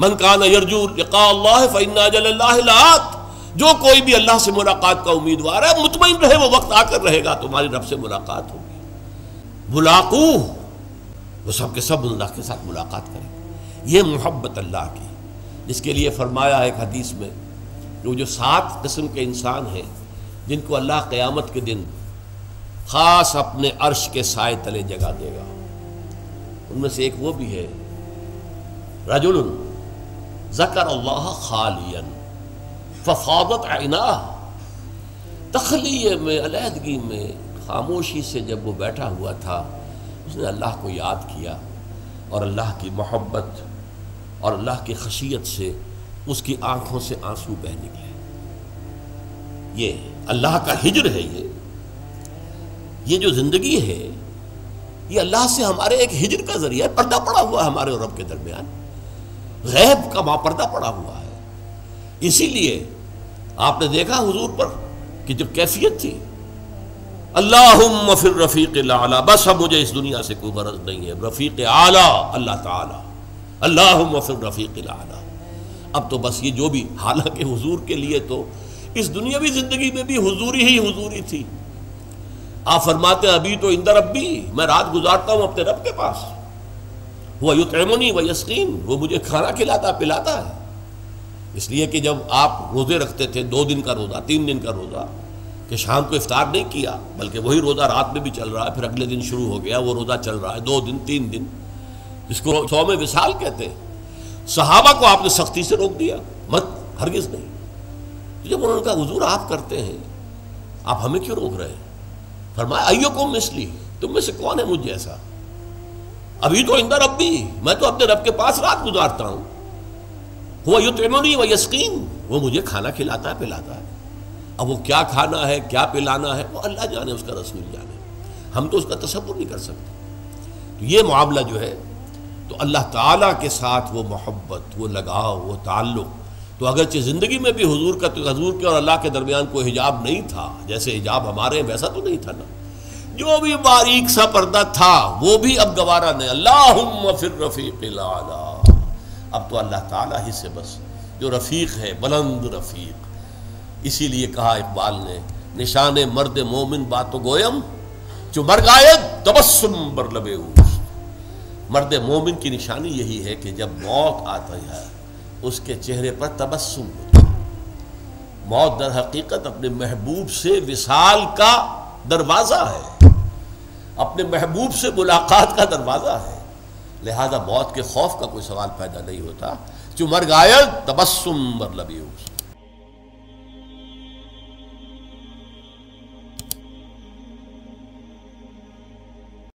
मन कान यरजूल्लात जो कोई भी अल्लाह से मुलाकात का उम्मीदवार है मुतमिन रहे, वो वक्त आकर रहेगा, तुम्हारी रब से मुलाकात होगी। बुलाकू, वो सब के सब अल्लाह के साथ मुलाकात करेंगे। ये मोहब्बत अल्लाह की। जिसके लिए फरमाया एक हदीस में, वो जो सात किस्म के इंसान हैं, जिनको अल्लाह क़यामत के दिन ख़ास अपने अर्श के साय तले जगा देगा। उनमें से एक वो भी है रजुल जकर अल्लाह खालियन फफादत आइना तखलीय में अलहदगी में खामोशी से जब वो बैठा हुआ था उसने अल्लाह को याद किया और अल्लाह की मोहब्बत और अल्लाह की खशियत से उसकी आँखों से आँसू बह निकले ये अल्लाह का हिजर है ये ये जो ज़िंदगी है ये अल्लाह से हमारे एक हिजर का ज़रिया पर्दा पड़ा हुआ हमारे और रब के दरमियान गैब का वहाँ पड़ा हुआ है। इसीलिए आपने देखा हुजूर पर कि जो कैफियत थी अल्लाह फिर रफ़ीक आला, बस अब मुझे इस दुनिया से कोई गरज नहीं है। रफ़ीक आला, अल्लाह ताला। अल्लाह फिर रफ़ीक आला। अब तो बस ये जो भी, हालाँकि हुजूर के लिए तो इस दुनियावी ज़िंदगी में भी हुजूरी ही हुजूरी थी। आप फरमाते अभी तो इंदर अब भी, मैं रात गुजारता हूँ अपने रब के पास। वह युतमनी व यस्कीन, वो मुझे खाना खिलाता, पिलाता है। इसलिए कि जब आप रोज़े रखते थे, दो दिन का रोज़ा, तीन दिन का रोज़ा, कि शाम को इफ्तार नहीं किया, बल्कि वही रोज़ा रात में भी चल रहा है, फिर अगले दिन शुरू हो गया, वो रोज़ा चल रहा है, दो दिन, तीन दिन। जिसको सौ में विशाल कहते हैं। सहाबा को आपने सख्ती से रोक दिया, मत, हरगिज नहीं। तो जब उन्होंने कहा, हजूर, आप करते हैं, आप हमें क्यों रोक रहे हैं? फरमाया अयो को तुम में से कौन है मुझ जैसा? अभी तो इंदर रब्बी मैं तो अपने रब के पास रात गुजारता हूँ। हुआ यु तेमोनी व यस्कीन। वो मुझे खाना खिलाता है, पिलाता है। अब वो क्या खाना है, क्या पिलाना है, वो अल्लाह जाने उसका रसूल जाने। हम तो उसका तस्वुर नहीं कर सकते। तो ये मामला जो है तो अल्लाह ताला के साथ वो मोहब्बत, वो लगाव, वो ताल्लुक़ तो अगरचे ज़िंदगी में भी हुजूर का तो हजूर के और अल्लाह के दरमियान कोई हिजाब नहीं था। जैसे हिजाब हमारे वैसा तो नहीं था ना। जो भी बारीक सा पर्दा था, वो भी अब गवारा नहीं। अल्लाह फिर रफ़ीक अब तो अल्लाह ताला ही से बस, जो रफ़ीक है, बुलंद रफ़ीक। इसीलिए कहा इकबाल ने, निशान मर्द मोमिन बात गोयम जो मर गायब, तबस्सुम बर लबे मर्द मोमिन की निशानी यही है कि जब मौत आता है, उसके चेहरे पर तबस्सुम मौत दर हकीकत अपने महबूब से विशाल का दरवाज़ा है। अपने महबूब से मुलाकात का दरवाज़ा है। लिहाजा मौत के खौफ का कोई सवाल पैदा नहीं होता। जो मर गायब, तबस्सुम ये लबी